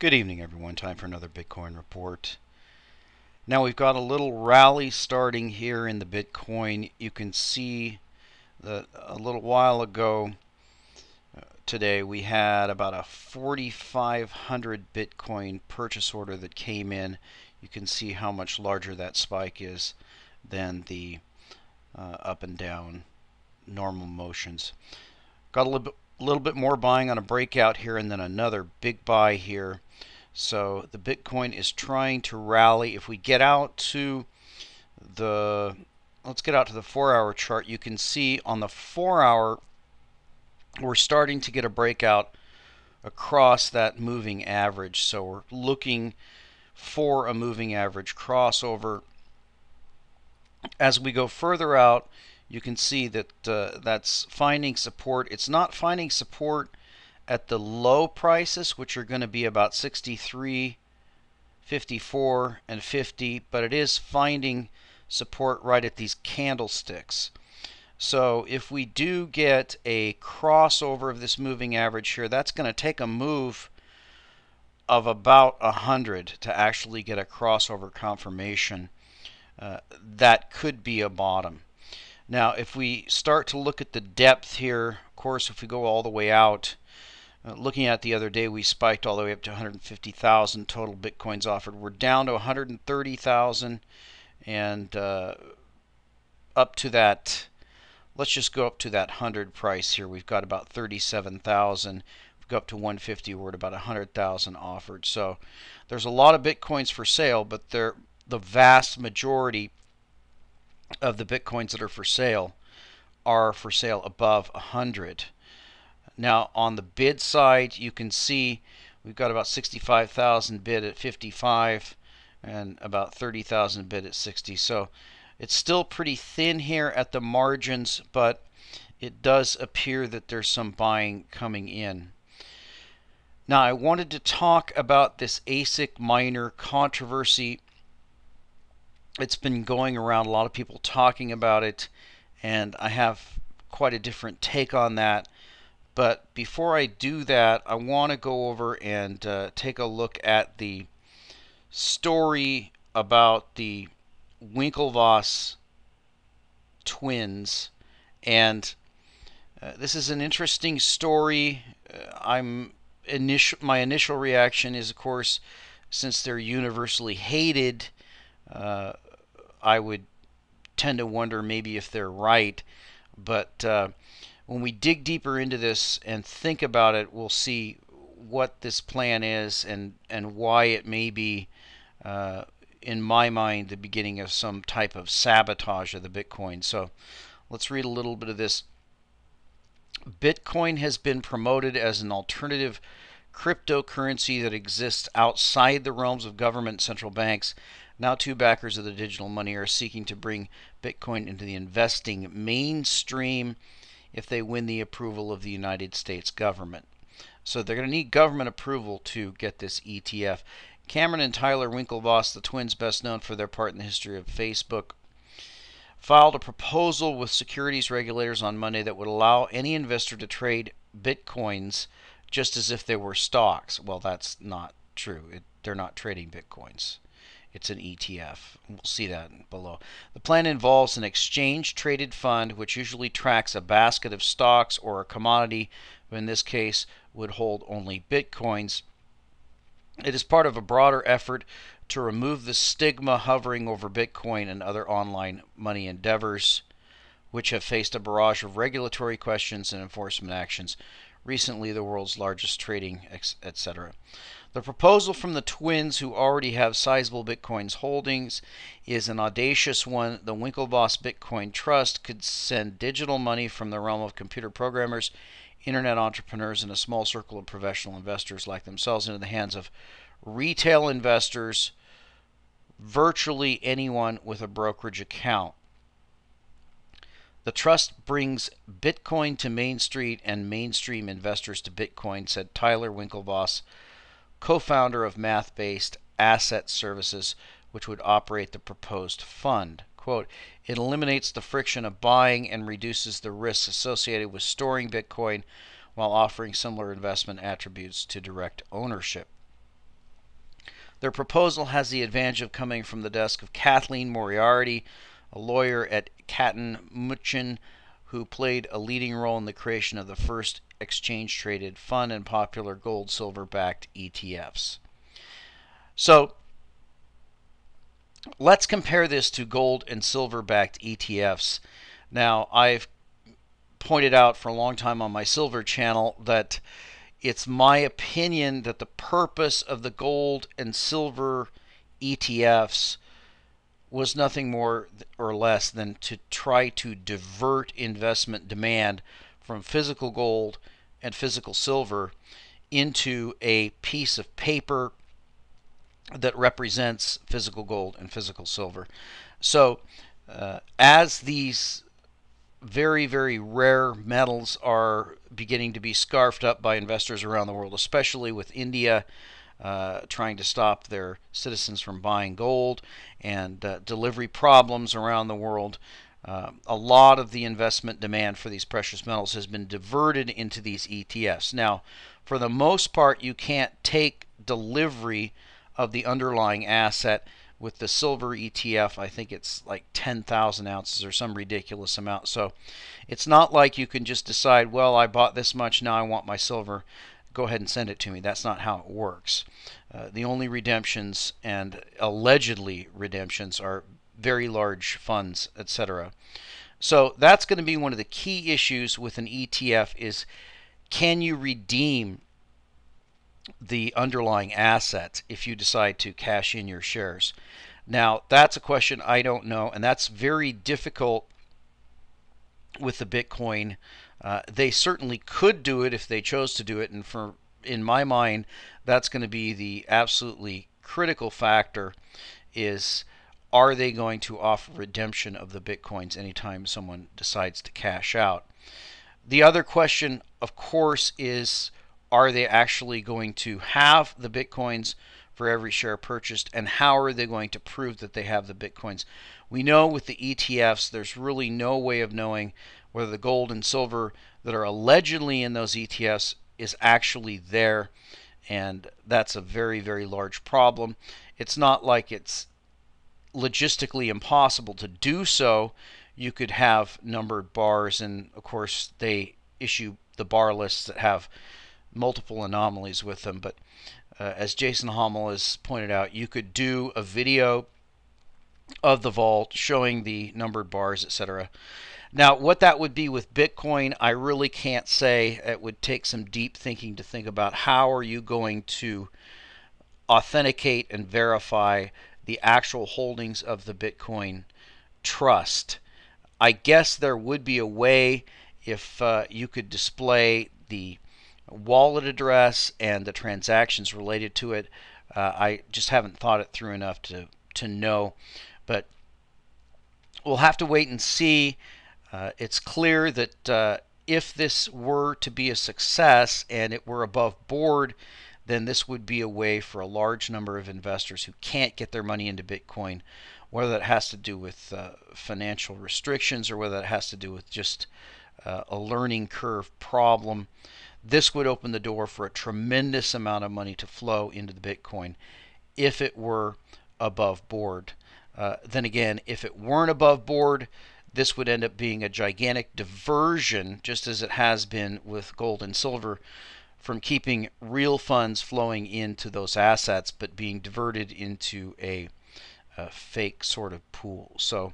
Good evening, everyone. Time for another Bitcoin report. Now we've got a little rally starting here in the Bitcoin. You can see that a little while ago uh, today we had about a 4,500 Bitcoin purchase order that came in. You can see how much larger that spike is than the uh, up and down normal motions. Got a little bit, little bit more buying on a breakout here and then another big buy here. So the Bitcoin is trying to rally. If we get out to the, let's get out to the four hour chart. You can see on the four hour, we're starting to get a breakout across that moving average. So we're looking for a moving average crossover. As we go further out, you can see that uh, that's finding support. It's not finding support at the low prices, which are going to be about 63, 54, and 50, but it is finding support right at these candlesticks. So if we do get a crossover of this moving average here, that's going to take a move of about 100 to actually get a crossover confirmation. Uh, that could be a bottom. Now, if we start to look at the depth here, of course, if we go all the way out, uh, looking at the other day, we spiked all the way up to 150,000 total bitcoins offered. We're down to 130,000 and uh, up to that. Let's just go up to that 100 price here. We've got about 37,000. Go up to 150, we're at about 100,000 offered. So there's a lot of bitcoins for sale, but they're the vast majority of the bitcoins that are for sale are for sale above 100. Now on the bid side, you can see we've got about 65,000 bid at 55 and about 30,000 bid at 60. So it's still pretty thin here at the margins, but it does appear that there's some buying coming in. Now I wanted to talk about this ASIC miner controversy. It's been going around, a lot of people talking about it, and I have quite a different take on that. But before I do that, I want to go over and uh, take a look at the story about the Winklevoss twins. And uh, this is an interesting story. Uh, I'm initial my initial reaction is, of course, since they're universally hated, uh, I would tend to wonder maybe if they're right. But uh, when we dig deeper into this and think about it, we'll see what this plan is and, and why it may be, uh, in my mind, the beginning of some type of sabotage of the Bitcoin. So let's read a little bit of this. Bitcoin has been promoted as an alternative cryptocurrency that exists outside the realms of government central banks. Now, two backers of the digital money are seeking to bring Bitcoin into the investing mainstream if they win the approval of the United States government. So they're going to need government approval to get this ETF. Cameron and Tyler Winklevoss, the twins best known for their part in the history of Facebook, filed a proposal with securities regulators on Monday that would allow any investor to trade bitcoins just as if they were stocks. Well, that's not true. It, they're not trading bitcoins. It's an ETF. We'll see that below. The plan involves an exchange traded fund, which usually tracks a basket of stocks or a commodity, but in this case would hold only bitcoins. It is part of a broader effort to remove the stigma hovering over Bitcoin and other online money endeavors, which have faced a barrage of regulatory questions and enforcement actions. Recently, the world's largest trading, etc. The proposal from the twins, who already have sizable Bitcoins holdings, is an audacious one. The Winklevoss Bitcoin Trust could send digital money from the realm of computer programmers, internet entrepreneurs, and a small circle of professional investors like themselves into the hands of retail investors, virtually anyone with a brokerage account. The trust brings Bitcoin to Main Street and mainstream investors to Bitcoin, said Tyler Winklevoss co founder of Math Based Asset Services, which would operate the proposed fund. Quote, it eliminates the friction of buying and reduces the risks associated with storing Bitcoin while offering similar investment attributes to direct ownership. Their proposal has the advantage of coming from the desk of Kathleen Moriarty, a lawyer at Katten Muchin, who played a leading role in the creation of the first exchange traded fun and popular gold silver backed ETFs. So let's compare this to gold and silver backed ETFs. Now, I've pointed out for a long time on my silver channel that it's my opinion that the purpose of the gold and silver ETFs was nothing more or less than to try to divert investment demand from physical gold and physical silver into a piece of paper that represents physical gold and physical silver. So, uh, as these very, very rare metals are beginning to be scarfed up by investors around the world, especially with India uh, trying to stop their citizens from buying gold and uh, delivery problems around the world. Uh, a lot of the investment demand for these precious metals has been diverted into these ETFs. Now, for the most part, you can't take delivery of the underlying asset with the silver ETF, I think it's like 10,000 ounces or some ridiculous amount. So it's not like you can just decide, well, I bought this much, now I want my silver. Go ahead and send it to me. That's not how it works. Uh, the only redemptions and allegedly redemptions are very large funds, etc. So that's going to be one of the key issues with an ETF is can you redeem the underlying asset if you decide to cash in your shares. Now, that's a question I don't know, and that's very difficult with the Bitcoin. Uh, they certainly could do it if they chose to do it, and for in my mind, that's going to be the absolutely critical factor. Is are they going to offer redemption of the bitcoins anytime someone decides to cash out? The other question, of course, is are they actually going to have the bitcoins for every share purchased and how are they going to prove that they have the bitcoins we know with the ETFs there's really no way of knowing whether the gold and silver that are allegedly in those ETFs is actually there and that's a very very large problem it's not like it's logistically impossible to do so you could have numbered bars and of course they issue the bar lists that have multiple anomalies with them. But uh, as Jason Hommel has pointed out, you could do a video of the vault showing the numbered bars, etc. Now, what that would be with Bitcoin, I really can't say. It would take some deep thinking to think about how are you going to authenticate and verify the actual holdings of the Bitcoin trust. I guess there would be a way if uh, you could display the wallet address and the transactions related to it. Uh, I just haven't thought it through enough to, to know. But we'll have to wait and see. Uh, it's clear that uh, if this were to be a success and it were above board, then this would be a way for a large number of investors who can't get their money into Bitcoin, whether that has to do with uh, financial restrictions or whether that has to do with just uh, a learning curve problem. This would open the door for a tremendous amount of money to flow into the Bitcoin if it were above board. Uh, then again, if it weren't above board, this would end up being a gigantic diversion, just as it has been with gold and silver, from keeping real funds flowing into those assets, but being diverted into a, a fake sort of pool. So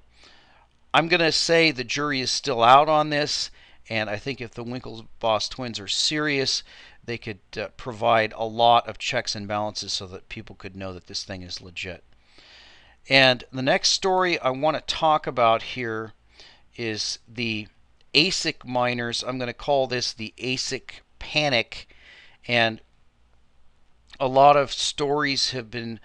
I'm going to say the jury is still out on this. And I think if the Winklevoss twins are serious, they could uh, provide a lot of checks and balances so that people could know that this thing is legit. And the next story I want to talk about here is the ASIC miners. I'm going to call this the ASIC panic. And a lot of stories have been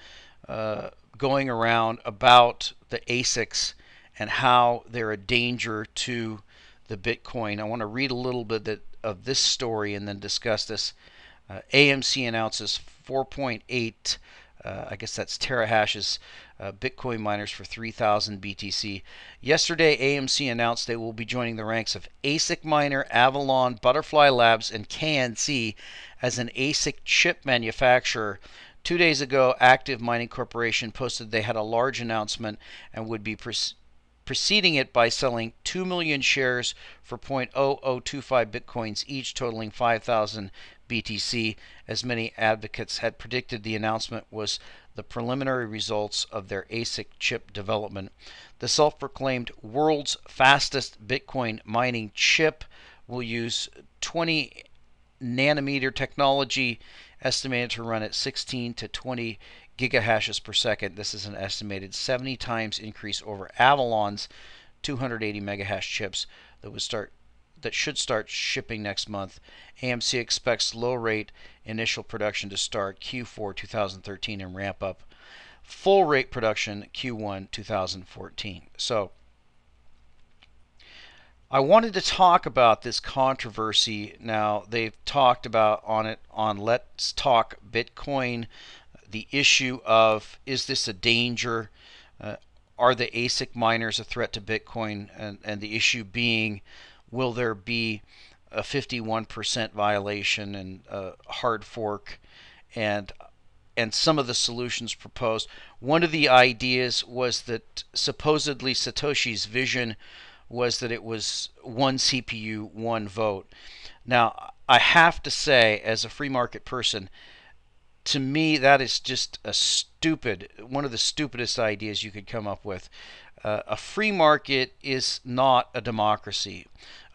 uh, going around about the ASICs and how they're a danger to the Bitcoin. I want to read a little bit of this story and then discuss this. Uh, AMC announces 4.8, uh, I guess that's terahashes, uh, Bitcoin miners for 3,000 BTC. Yesterday, AMC announced they will be joining the ranks of ASIC Miner, Avalon, Butterfly Labs, and KNC as an ASIC chip manufacturer Two days ago, Active Mining Corporation posted they had a large announcement and would be preceding it by selling 2 million shares for 0.0025 bitcoins each, totaling 5,000 BTC. As many advocates had predicted, the announcement was the preliminary results of their ASIC chip development. The self proclaimed world's fastest Bitcoin mining chip will use 20 nanometer technology estimated to run at 16 to 20 gigahashes per second. This is an estimated 70 times increase over Avalon's 280 megahash chips that would start that should start shipping next month. AMC expects low rate initial production to start Q4 2013 and ramp up full rate production Q1 2014. So I wanted to talk about this controversy. Now they've talked about on it on Let's Talk Bitcoin the issue of is this a danger? Uh, are the ASIC miners a threat to Bitcoin? And, and the issue being, will there be a 51% violation and a hard fork? And and some of the solutions proposed. One of the ideas was that supposedly Satoshi's vision was that it was one CPU, one vote. Now, I have to say, as a free market person, to me, that is just a stupid, one of the stupidest ideas you could come up with. Uh, a free market is not a democracy.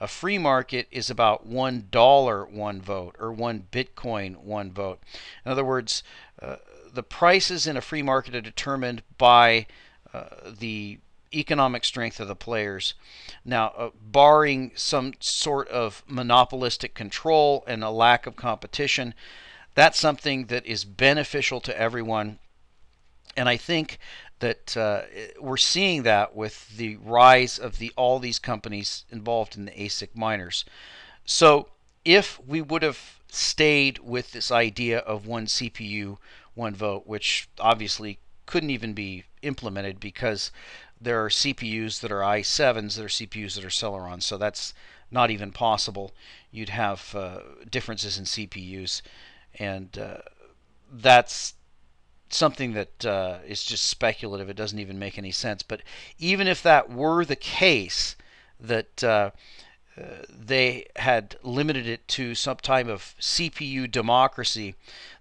A free market is about one dollar, one vote, or one Bitcoin, one vote. In other words, uh, the prices in a free market are determined by uh, the economic strength of the players. Now, uh, barring some sort of monopolistic control and a lack of competition, that's something that is beneficial to everyone. And I think that uh, we're seeing that with the rise of the all these companies involved in the ASIC miners. So if we would have stayed with this idea of one CPU, one vote, which obviously couldn't even be implemented because there are CPUs that are i7s, there are CPUs that are Celeron, so that's not even possible. You'd have uh, differences in CPUs and uh, that's something that uh, is just speculative. It doesn't even make any sense. But even if that were the case, that uh, uh they had limited it to some type of CPU democracy,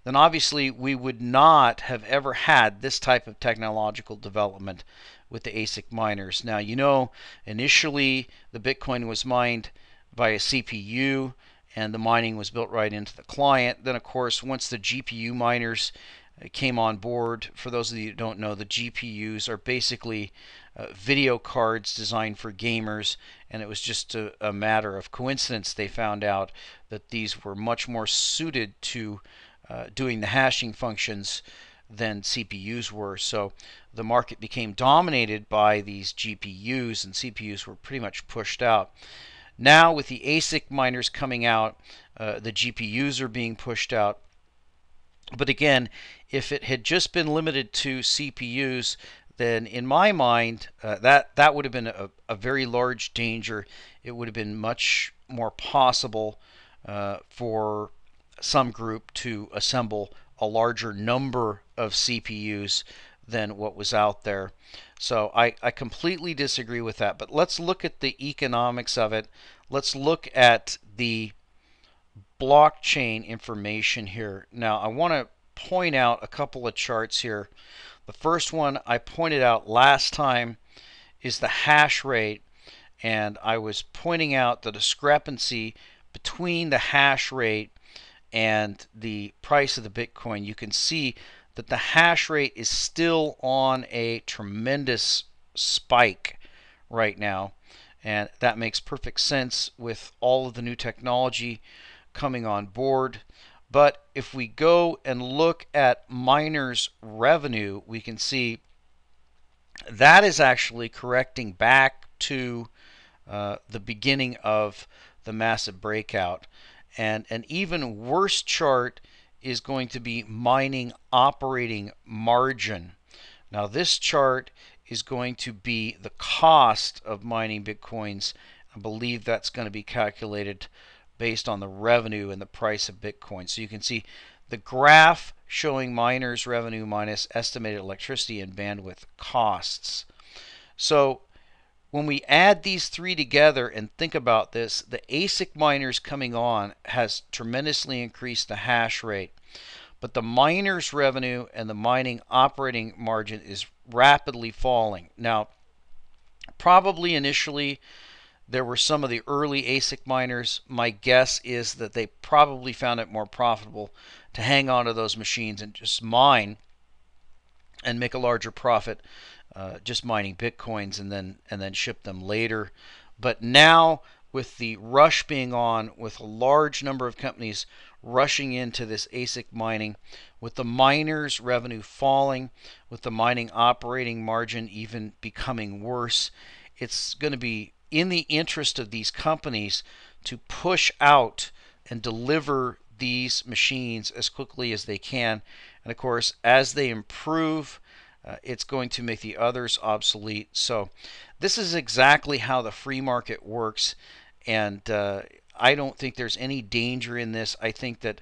then obviously we would not have ever had this type of technological development with the ASIC miners. Now, you know, initially the Bitcoin was mined by a CPU and the mining was built right into the client. Then, of course, once the GPU miners uh, came on board, for those of you who don't know, the GPUs are basically uh, video cards designed for gamers, and it was just a, a, matter of coincidence they found out that these were much more suited to uh, doing the hashing functions than CPUs were. So the market became dominated by these GPUs, and CPUs were pretty much pushed out. Now, with the ASIC miners coming out, uh, the GPUs are being pushed out. But again, if it had just been limited to CPUs, then in my mind, uh, that that would have been a, a, very large danger. It would have been much more possible uh, for some group to assemble a larger number of CPUs than what was out there. So I, I completely disagree with that. But let's look at the economics of it. Let's look at the blockchain information here. Now I want to point out a couple of charts here. The first one I pointed out last time is the hash rate and I was pointing out the discrepancy between the hash rate and the price of the Bitcoin. You can see that the hash rate is still on a tremendous spike right now. And that makes perfect sense with all of the new technology coming on board. But if we go and look at miners' revenue, we can see that is actually correcting back to uh, the beginning of the massive breakout. And an even worse chart is going to be mining operating margin. Now this chart is going to be the cost of mining bitcoins. I believe that's going to be calculated based on the revenue and the price of bitcoin. So you can see the graph showing miners revenue minus estimated electricity and bandwidth costs. So when we add these three together and think about this, the ASIC miners coming on has tremendously increased the hash rate. But the miners' revenue and the mining operating margin is rapidly falling. Now, probably initially there were some of the early ASIC miners. My guess is that they probably found it more profitable to hang on to those machines and just mine and make a larger profit uh, just mining bitcoins and then and then ship them later. But now with the rush being on, with a large number of companies rushing into this ASIC mining, with the miners' revenue falling, with the mining operating margin even becoming worse, it's going to be in the interest of these companies to push out and deliver these machines as quickly as they can. And of course, as they improve, uh, it's going to make the others obsolete. So, this is exactly how the free market works. And uh, I don't think there's any danger in this. I think that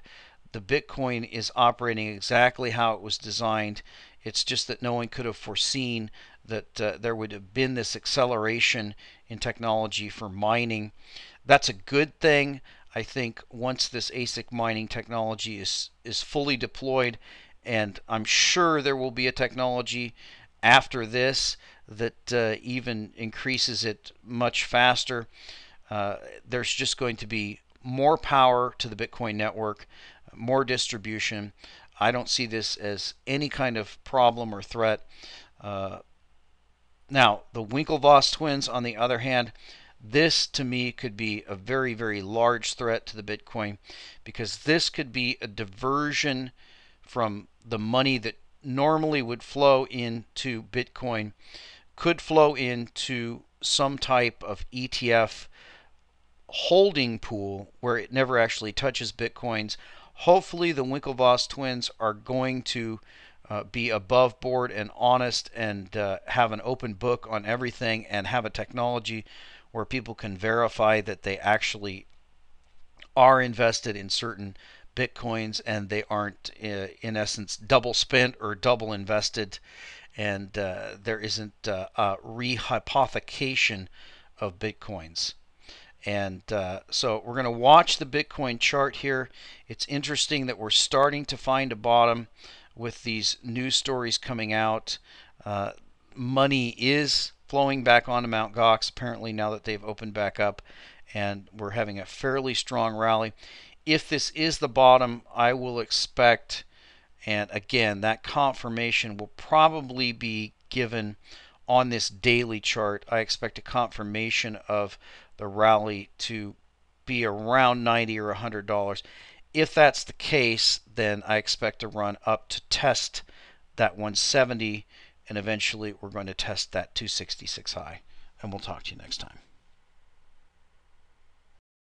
the Bitcoin is operating exactly how it was designed. It's just that no one could have foreseen that uh, there would have been this acceleration in technology for mining. That's a good thing. I think once this ASIC mining technology is is fully deployed, and I'm sure there will be a technology after this that uh, even increases it much faster. Uh, there's just going to be more power to the Bitcoin network, more distribution. I don't see this as any kind of problem or threat. Uh, now, the Winklevoss twins, on the other hand, this to me could be a very, very large threat to the Bitcoin because this could be a diversion from the money that normally would flow into Bitcoin could flow into some type of ETF holding pool where it never actually touches Bitcoins. Hopefully, the Winklevoss twins are going to uh, be above board and honest and uh, have an open book on everything and have a technology where people can verify that they actually are invested in certain bitcoins and they aren't uh, in essence double spent or double invested and uh, there isn't uh, a rehypothecation of bitcoins and uh, so we're going to watch the bitcoin chart here it's interesting that we're starting to find a bottom with these news stories coming out uh, money is flowing back onto Mt. Gox apparently now that they've opened back up and we're having a fairly strong rally if this is the bottom, I will expect, and again, that confirmation will probably be given on this daily chart. I expect a confirmation of the rally to be around 90 or 100 dollars. If that's the case, then I expect to run up to test that 170 and eventually we're going to test that 266 high. And we'll talk to you next time.